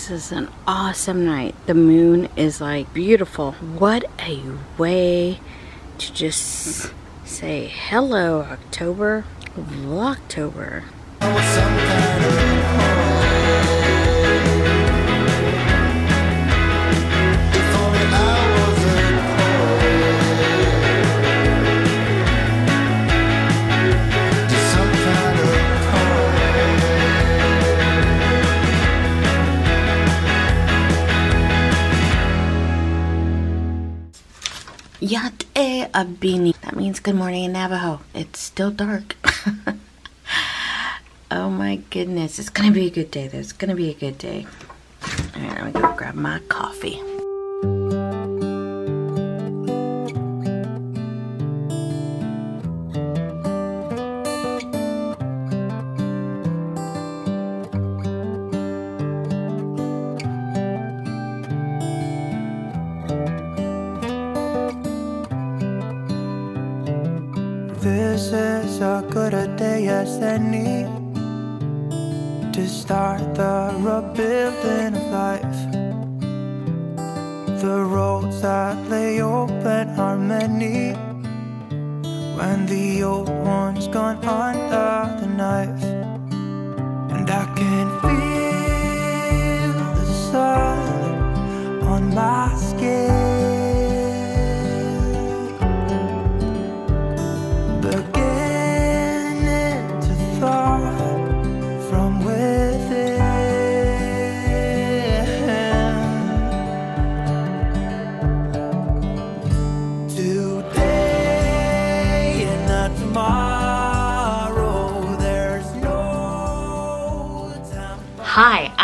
This is an awesome night. The moon is like beautiful. What a way to just say hello, October, Vlogtober. Yate Abini. That means good morning in Navajo. It's still dark. oh my goodness. It's gonna be a good day though. It's gonna be a good day. Alright, I'm gonna go grab my coffee. A day as any to start the rebuilding of life. The roads that lay open are many when the old one's gone under the knife, and I can feel the sun on my skin.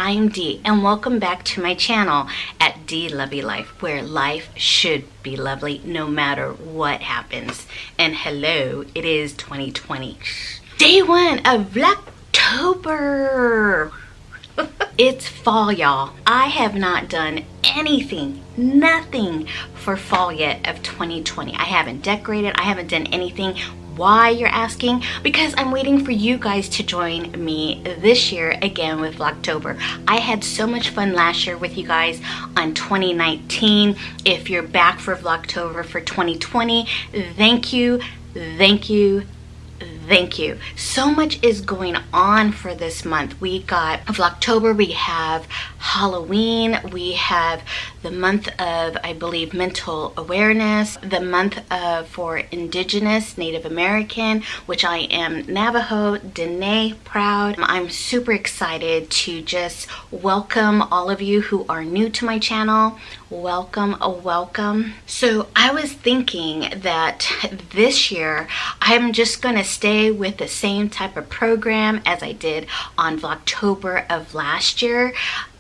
I'm Dee, and welcome back to my channel at Dee Lovely Life, where life should be lovely no matter what happens. And hello, it is 2020. Day one of October. it's fall, y'all. I have not done anything, nothing for fall yet of 2020. I haven't decorated, I haven't done anything. Why you're asking? Because I'm waiting for you guys to join me this year again with Vlogtober. I had so much fun last year with you guys on 2019. If you're back for Vlogtober for 2020, thank you, thank you, Thank you. So much is going on for this month. We got Vlogtober, we have Halloween, we have the month of, I believe, mental awareness, the month of for Indigenous Native American, which I am Navajo, Dene proud. I'm super excited to just welcome all of you who are new to my channel. Welcome, a welcome. So I was thinking that this year I'm just gonna stay with the same type of program as I did on Vlogtober of last year.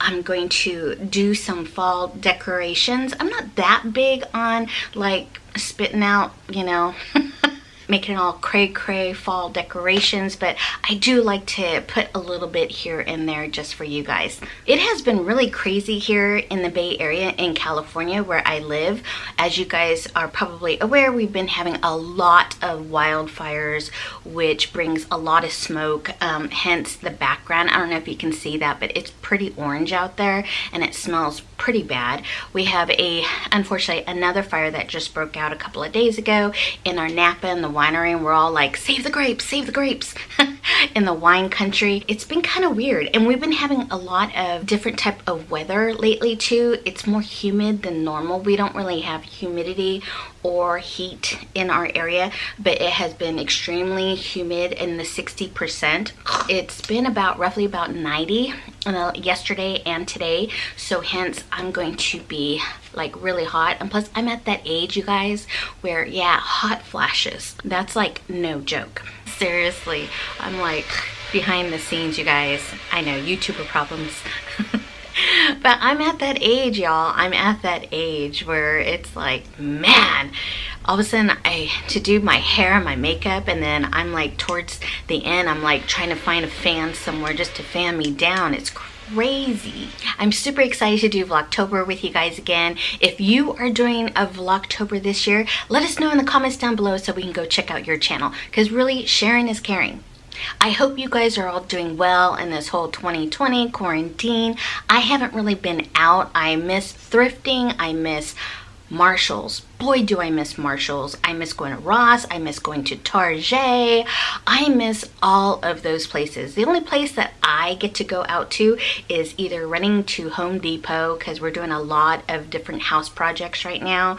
I'm going to do some fall decorations. I'm not that big on like spitting out, you know, making all cray cray fall decorations but I do like to put a little bit here and there just for you guys. It has been really crazy here in the Bay Area in California where I live. As you guys are probably aware we've been having a lot of wildfires which brings a lot of smoke um, hence the background. I don't know if you can see that but it's pretty orange out there and it smells pretty bad. We have a unfortunately another fire that just broke out a couple of days ago in our Napa and the winery and we're all like, save the grapes, save the grapes in the wine country. It's been kind of weird and we've been having a lot of different type of weather lately too. It's more humid than normal. We don't really have humidity or heat in our area, but it has been extremely humid in the 60%. It's been about roughly about 90 uh, yesterday and today, so hence I'm going to be like really hot. And plus I'm at that age, you guys, where yeah, hot flashes. That's like no joke. Seriously, I'm like behind the scenes, you guys. I know, YouTuber problems. but I'm at that age, y'all. I'm at that age where it's like, man, all of a sudden I to do my hair and my makeup and then I'm like towards the end I'm like trying to find a fan somewhere just to fan me down. It's crazy. I'm super excited to do Vlogtober with you guys again. If you are doing a Vlogtober this year, let us know in the comments down below so we can go check out your channel because really sharing is caring. I hope you guys are all doing well in this whole 2020 quarantine. I haven't really been out. I miss thrifting. I miss Marshalls. Boy, do I miss Marshalls. I miss going to Ross. I miss going to Target. I miss all of those places. The only place that I get to go out to is either running to Home Depot because we're doing a lot of different house projects right now,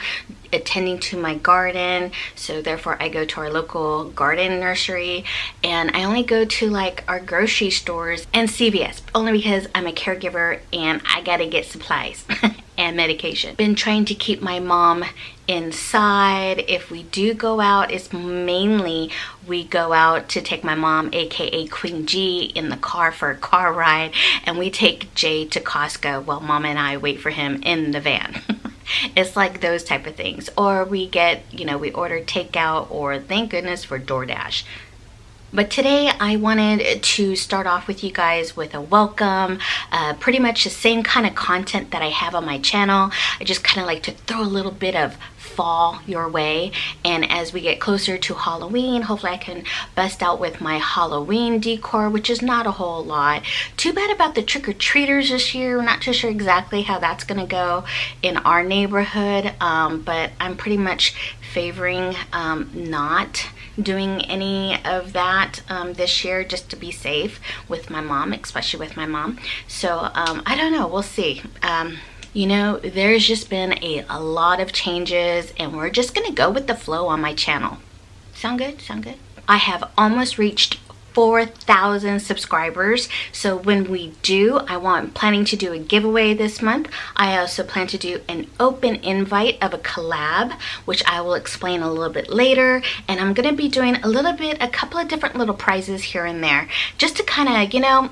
attending to my garden. So therefore I go to our local garden nursery and I only go to like our grocery stores and CVS only because I'm a caregiver and I gotta get supplies. and medication. Been trying to keep my mom inside. If we do go out, it's mainly we go out to take my mom, aka Queen G, in the car for a car ride, and we take Jay to Costco while mom and I wait for him in the van. it's like those type of things. Or we get, you know, we order takeout or thank goodness for DoorDash. But today I wanted to start off with you guys with a welcome, uh, pretty much the same kind of content that I have on my channel. I just kind of like to throw a little bit of fall your way. And as we get closer to Halloween hopefully I can bust out with my Halloween decor which is not a whole lot. Too bad about the trick-or-treaters this year. We're not too sure exactly how that's gonna go in our neighborhood um, but I'm pretty much favoring um, not doing any of that um, this year just to be safe with my mom, especially with my mom. So um, I don't know, we'll see. Um, you know, there's just been a, a lot of changes and we're just gonna go with the flow on my channel. Sound good? Sound good? I have almost reached 4,000 subscribers. So when we do, I want planning to do a giveaway this month. I also plan to do an open invite of a collab, which I will explain a little bit later. And I'm gonna be doing a little bit, a couple of different little prizes here and there, just to kind of, you know,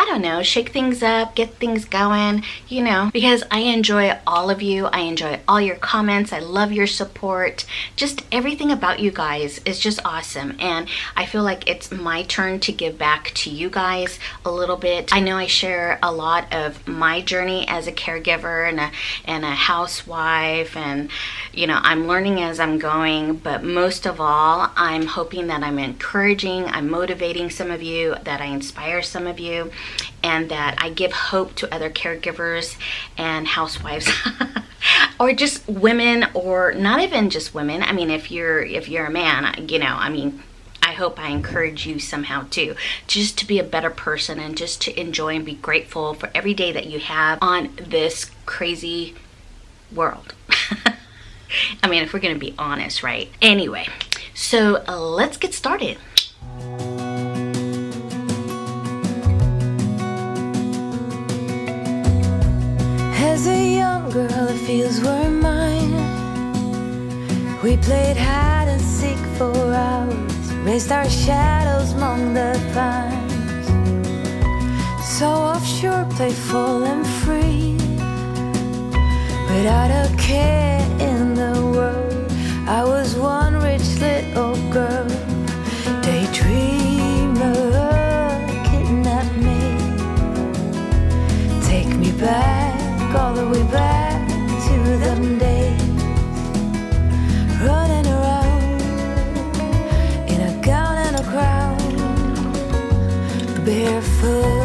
I don't know, shake things up, get things going, you know, because I enjoy all of you. I enjoy all your comments. I love your support. Just everything about you guys is just awesome. And I feel like it's my turn to give back to you guys a little bit. I know I share a lot of my journey as a caregiver and a, and a housewife and, you know, I'm learning as I'm going, but most of all, I'm hoping that I'm encouraging, I'm motivating some of you, that I inspire some of you and that I give hope to other caregivers and housewives or just women or not even just women. I mean, if you're if you're a man, you know, I mean, I hope I encourage you somehow too, just to be a better person and just to enjoy and be grateful for every day that you have on this crazy world. I mean, if we're to be honest, right? Anyway, so uh, let's get started. Fields were mine. We played hide and seek for hours, raised our shadows among the pines. So offshore, playful and free, without a care barefoot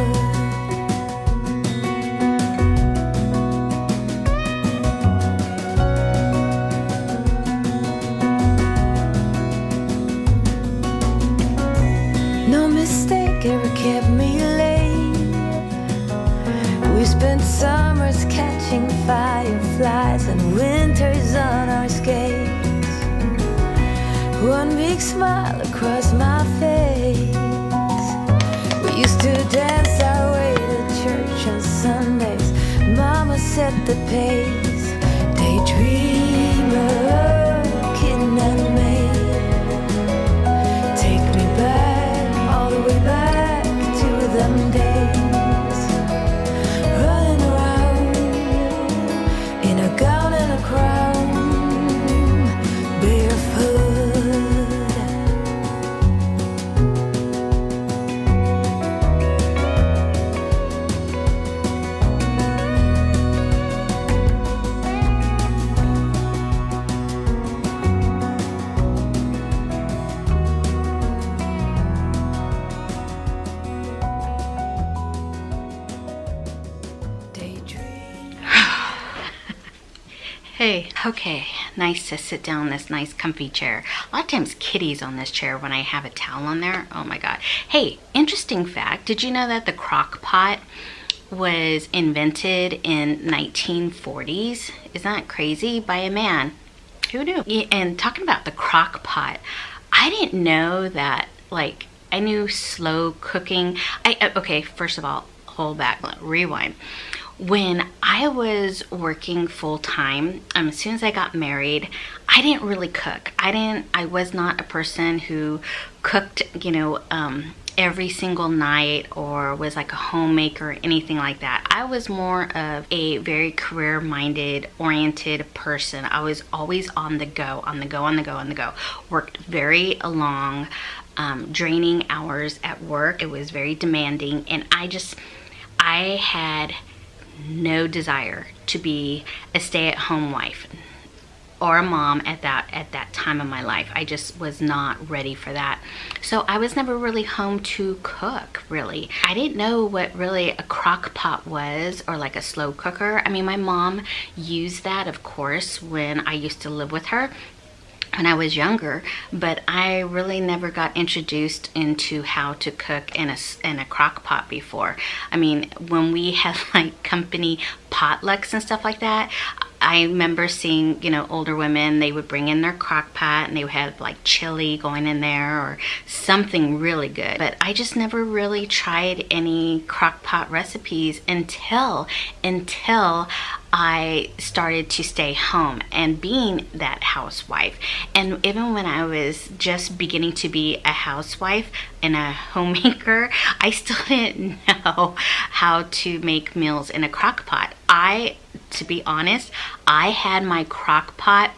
Hey, okay, nice to sit down in this nice comfy chair. A lot of times kitties on this chair when I have a towel on there. Oh my God. Hey, interesting fact. Did you know that the crock pot was invented in 1940s? Isn't that crazy? By a man. Who knew? And talking about the crock pot, I didn't know that like I knew slow cooking. I uh, okay, first of all, hold back, rewind when I was working full time, um, as soon as I got married, I didn't really cook. I didn't, I was not a person who cooked, you know, um, every single night or was like a homemaker or anything like that. I was more of a very career minded, oriented person. I was always on the go, on the go, on the go, on the go. Worked very long, um, draining hours at work. It was very demanding, and I just, I had no desire to be a stay-at-home wife or a mom at that at that time of my life. I just was not ready for that. So I was never really home to cook, really. I didn't know what really a crock pot was or like a slow cooker. I mean, my mom used that, of course, when I used to live with her when I was younger, but I really never got introduced into how to cook in a, in a crock pot before. I mean, when we had like company potlucks and stuff like that, I remember seeing, you know, older women, they would bring in their crock pot and they would have like chili going in there or something really good. But I just never really tried any crock pot recipes until, until I started to stay home and being that housewife. And even when I was just beginning to be a housewife and a homemaker, I still didn't know how to make meals in a crock pot. I to be honest, I had my crock pot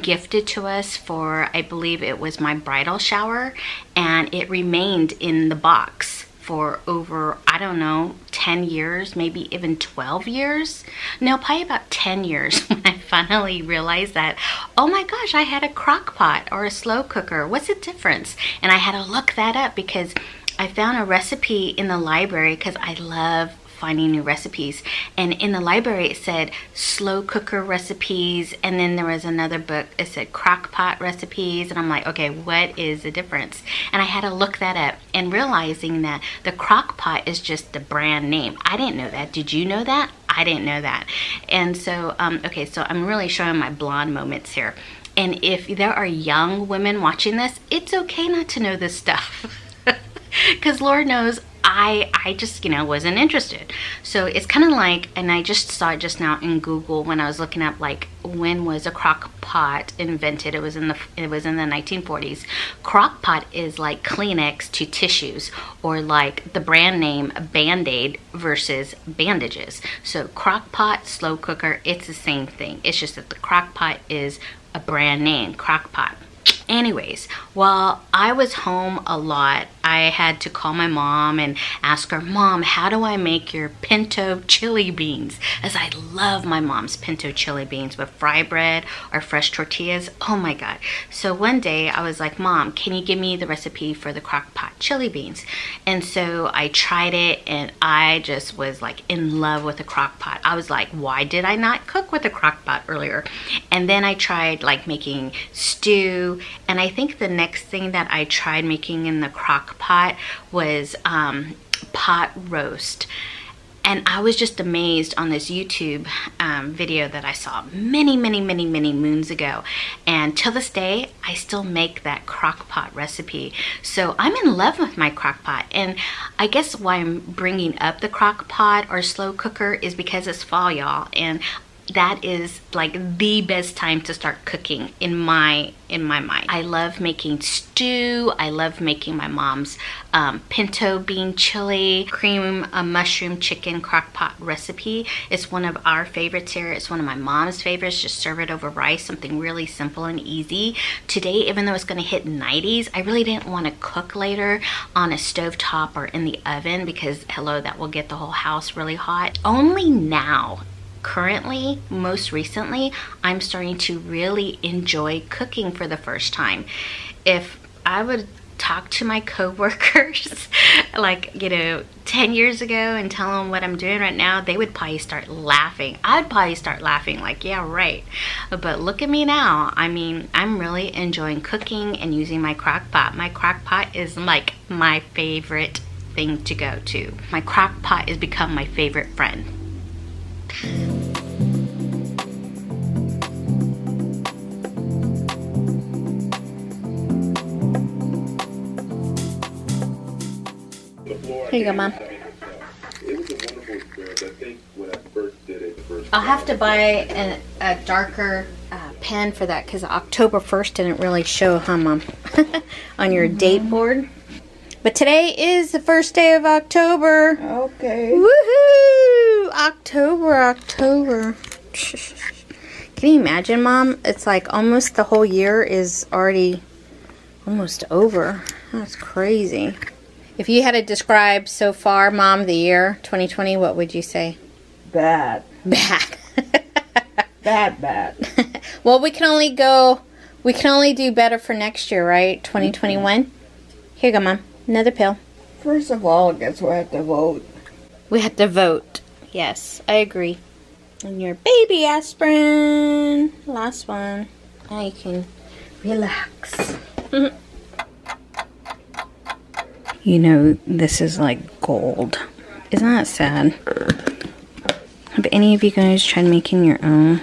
gifted to us for, I believe it was my bridal shower, and it remained in the box for over, I don't know, 10 years, maybe even 12 years. No, probably about 10 years when I finally realized that, oh my gosh, I had a crock pot or a slow cooker. What's the difference? And I had to look that up because I found a recipe in the library because I love finding new recipes. And in the library, it said slow cooker recipes. And then there was another book, it said crock pot recipes. And I'm like, okay, what is the difference? And I had to look that up and realizing that the crock pot is just the brand name. I didn't know that. Did you know that? I didn't know that. And so, um, okay, so I'm really showing my blonde moments here. And if there are young women watching this, it's okay not to know this stuff. Because Lord knows I, I just, you know, wasn't interested. So it's kind of like, and I just saw it just now in Google when I was looking up like when was a crock pot invented? It was in the it was in the 1940s. Crock pot is like Kleenex to tissues or like the brand name Band-Aid versus bandages. So crock pot, slow cooker, it's the same thing. It's just that the crock pot is a brand name, crock pot. Anyways, while I was home a lot, I had to call my mom and ask her, Mom, how do I make your pinto chili beans? As I love my mom's pinto chili beans with fry bread or fresh tortillas. Oh my God. So one day I was like, Mom, can you give me the recipe for the crock pot chili beans? And so I tried it and I just was like in love with the crock pot. I was like, why did I not cook with the crock pot earlier? And then I tried like making stew and I think the next thing that I tried making in the crock pot was um, pot roast. And I was just amazed on this YouTube um, video that I saw many, many, many, many moons ago. And till this day, I still make that crock pot recipe. So I'm in love with my crock pot. And I guess why I'm bringing up the crock pot or slow cooker is because it's fall, y'all. And that is like the best time to start cooking in my in my mind. I love making stew. I love making my mom's um, pinto bean chili cream a mushroom chicken crock pot recipe. It's one of our favorites here. It's one of my mom's favorites. Just serve it over rice something really simple and easy. Today even though it's going to hit 90s i really didn't want to cook later on a stove top or in the oven because hello that will get the whole house really hot. Only now currently, most recently, I'm starting to really enjoy cooking for the first time. If I would talk to my coworkers like, you know, 10 years ago and tell them what I'm doing right now, they would probably start laughing. I'd probably start laughing like, yeah, right. But look at me now. I mean, I'm really enjoying cooking and using my crock pot. My crock pot is like my favorite thing to go to. My crock pot has become my favorite friend. Here you go, Mom. I'll have to buy an, a darker uh, pen for that because October 1st didn't really show, huh, Mom? On your mm -hmm. date board. But today is the first day of October. Okay. Woohoo! October, October. Can you imagine, Mom? It's like almost the whole year is already almost over. That's crazy. If you had to describe so far, Mom, the year 2020, what would you say? Bad. Bad. bad, bad. well, we can only go, we can only do better for next year, right? 2021? Mm-hmm. Here you go, Mom. Another pill. First of all, I guess we have to vote. We have to vote. Yes, I agree. And your baby aspirin. Last one. Now you can relax. You know, this is like gold. Isn't that sad? Have any of you guys tried making your own?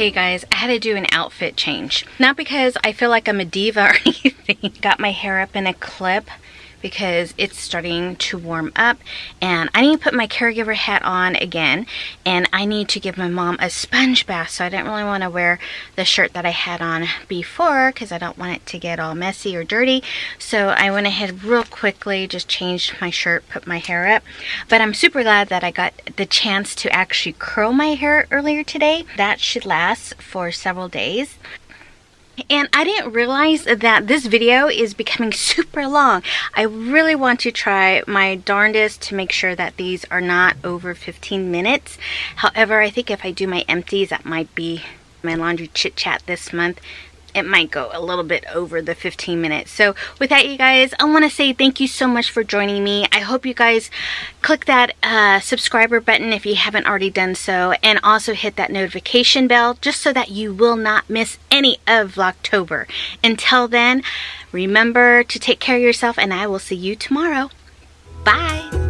Hey guys, I had to do an outfit change. Not because I feel like I'm a diva or anything. Got my hair up in a clip because it's starting to warm up and I need to put my caregiver hat on again and I need to give my mom a sponge bath so I didn't really want to wear the shirt that I had on before because I don't want it to get all messy or dirty. So I went ahead real quickly just changed my shirt put my hair up but I'm super glad that I got the chance to actually curl my hair earlier today. That should last for several days and I didn't realize that this video is becoming super long. I really want to try my darndest to make sure that these are not over 15 minutes. However, I think if I do my empties, that might be my laundry chit chat this month it might go a little bit over the 15 minutes. So with that, you guys, I want to say thank you so much for joining me. I hope you guys click that uh, subscriber button if you haven't already done so, and also hit that notification bell just so that you will not miss any of Vlogtober. Until then, remember to take care of yourself, and I will see you tomorrow. Bye!